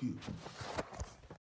cute.